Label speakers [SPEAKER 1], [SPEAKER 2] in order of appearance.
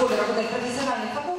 [SPEAKER 1] года работает профессиональный фотограф,